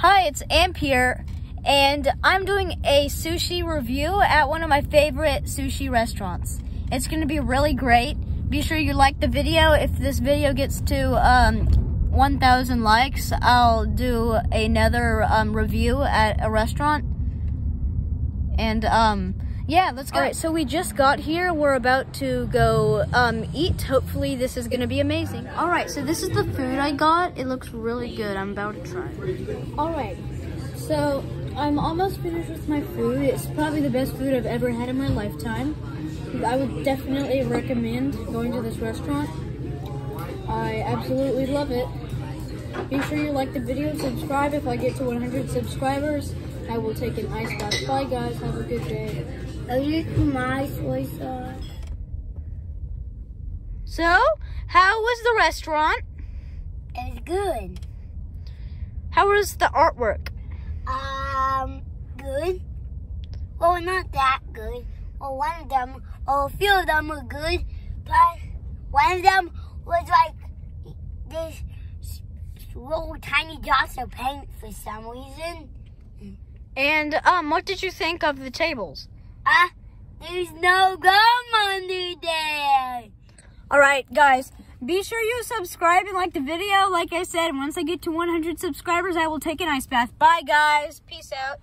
Hi, it's Amp here, and I'm doing a sushi review at one of my favorite sushi restaurants. It's gonna be really great. Be sure you like the video. If this video gets to um, 1,000 likes, I'll do another um, review at a restaurant. And um, yeah, let's go. All right, so we just got here. We're about to go um, eat. Hopefully this is gonna be amazing. All right, so this is the food I got. It looks really good. I'm about to try All right, so I'm almost finished with my food. It's probably the best food I've ever had in my lifetime. I would definitely recommend going to this restaurant. I absolutely love it. Be sure you like the video, subscribe. If I get to 100 subscribers, I will take an ice bath. Bye guys, have a good day. I use my soy sauce. So, how was the restaurant? It was good. How was the artwork? Um, good. Well, not that good. Well, one of them, well, a few of them were good, but one of them was like this little tiny dots of paint for some reason. And um, what did you think of the tables? Ah, uh, there's no gum under there. All right, guys, be sure you subscribe and like the video. Like I said, once I get to 100 subscribers, I will take an ice bath. Bye, guys. Peace out.